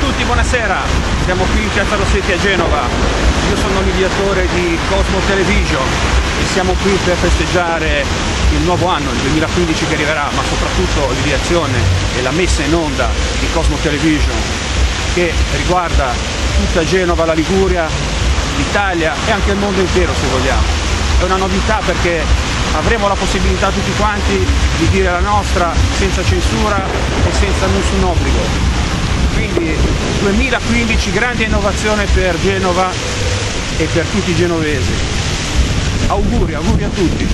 tutti, buonasera. Siamo qui in Piazza Rossetti a Genova. Io sono l'ideatore di Cosmo Television e siamo qui per festeggiare il nuovo anno, il 2015 che arriverà, ma soprattutto l'ideazione e la messa in onda di Cosmo Television che riguarda tutta Genova, la Liguria, l'Italia e anche il mondo intero se vogliamo. È una novità perché avremo la possibilità tutti quanti di dire la nostra senza censura e senza nessun obbligo. Quindi 2015 grande innovazione per Genova e per tutti i genovesi. Auguri, auguri a tutti.